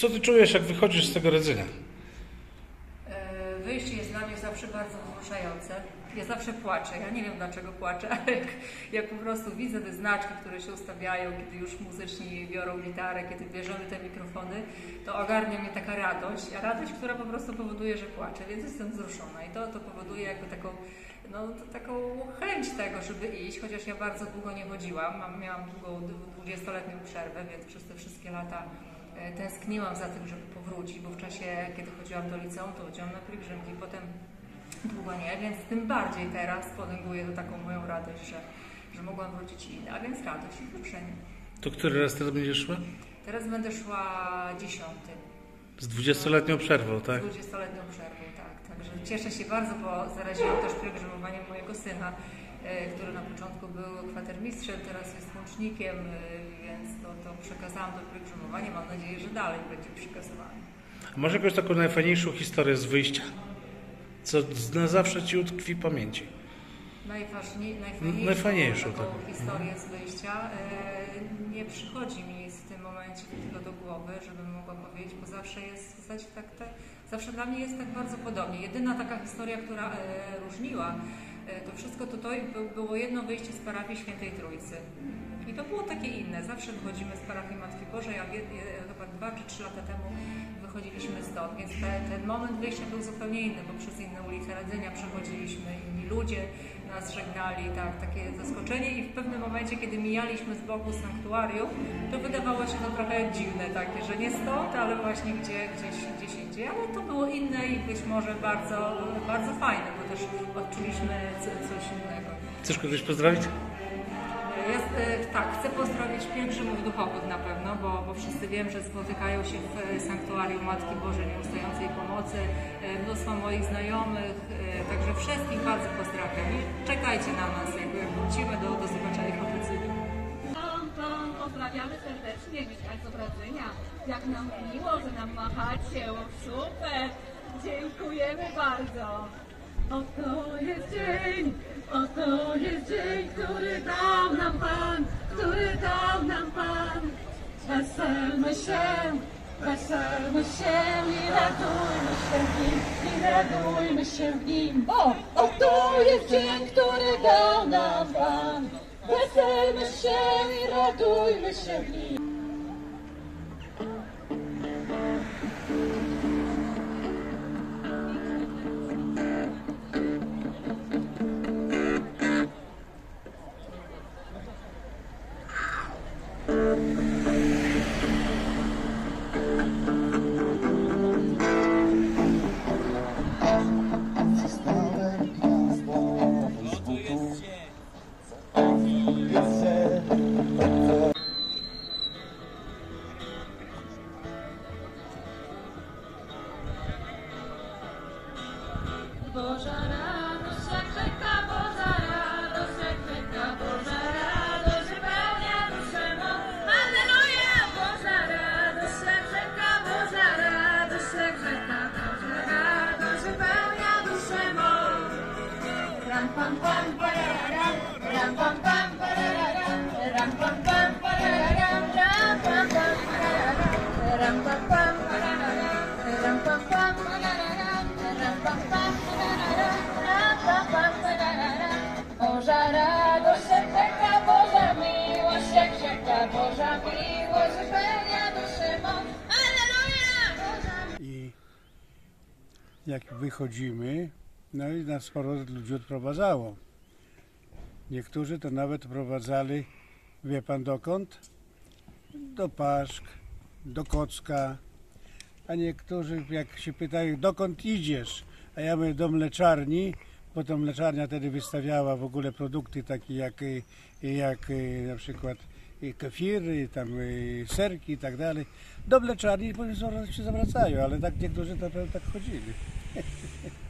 Co ty czujesz, jak wychodzisz z tego rdzenia? E, Wyjście jest dla mnie zawsze bardzo wzruszające. Ja zawsze płaczę. Ja nie wiem dlaczego płaczę, ale jak, jak po prostu widzę te znaczki, które się ustawiają, kiedy już muzyczni biorą gitarę, kiedy bierzemy te mikrofony, to ogarnia mnie taka radość, a radość, która po prostu powoduje, że płaczę, więc jestem wzruszona i to, to powoduje jakby taką, no, taką chęć tego, żeby iść, chociaż ja bardzo długo nie chodziłam. Miałam długą 20-letnią przerwę, więc przez te wszystkie lata tęskniłam za tym, żeby powrócić, bo w czasie, kiedy chodziłam do liceum, to chodziłam na pielgrzymki, potem długo nie, więc tym bardziej teraz podejmuję to taką moją radość, że, że mogłam wrócić i a więc radość i wzruszenie. To który raz teraz będziesz szła? Teraz będę szła dziesiąty, Z 20-letnią przerwą, tak? z 20-letnią przerwą, tak. Także cieszę się bardzo, bo zaraziłam też pielgrzymowaniem mojego syna, e, który na początku był kwatermistrzem, teraz jest łącznikiem, e, więc to, to przekazałam to pielgrzymowanie. Mam nadzieję, że dalej będzie przekazywane. A masz jakąś taką najfajniejszą historię z wyjścia? Co na zawsze ci utkwi w pamięci? Najważniej, najfajniejszą, Najfajniejszą taką taką. historię z wyjścia e, nie przychodzi mi tym momencie tylko do głowy, żebym mogła powiedzieć, bo zawsze jest w zasadzie tak, te, zawsze dla mnie jest tak bardzo podobnie. Jedyna taka historia, która e, różniła e, to wszystko, to to by- było jedno wyjście z parafii Świętej Trójcy. I to było takie inne. Zawsze wychodzimy z parafii Matki Bożej, a wie- chyba dwa czy trzy lata temu wychodziliśmy stąd, więc te, ten moment wyjścia był zupełnie inny, bo przez inne ulice Radzenia przechodziliśmy, inni ludzie nas żegnali, tak, takie zaskoczenie i w pewnym momencie, kiedy mijaliśmy z boku sanktuarium, to wydawało się to trochę dziwne takie, że nie stąd, ale właśnie gdzie, gdzieś, gdzieś indziej, ale to było inne i być może bardzo, bardzo fajne, bo też odczuliśmy co- coś innego. Chcesz kogoś pozdrowić? E, tak, chcę pozdrowić pielgrzymów duchowych na pewno, bo, bo wszyscy wiem, że spotykają się w e, sanktuarium Matki Bożej Nieustającej Pomocy, e, mnóstwo moich znajomych, e, także wszystkich bardzo pozdrawiam i czekajcie na nas, jak, jak wrócimy do, do zobaczenia Tom, pozdrawiamy serdecznie, mieszkańców Obradzenia. Jak nam miło, że nam machacie, super, dziękujemy bardzo. Oto jest dzień, oto jest dzień, który dał nam Pan, który dał nam Pan. Weselmy się, weselmy się i radujmy się w nim, i radujmy się w nim, bo oto jest dzień, który dał nam Pan. Weselmy się i radujmy się w nim. I jak wychodzimy, no i nas sporo ludzi odprowadzało. Niektórzy to nawet prowadzali, wie pan dokąd? Do Paszk, do Kocka. A niektórzy jak się pytają, dokąd idziesz? A ja mówię, do mleczarni, bo to mleczarnia wtedy wystawiała w ogóle produkty takie jak, jak na przykład kefiry, tam serki i tak dalej. Do mleczarni i potem się zawracają, ale tak niektórzy to tak chodzili.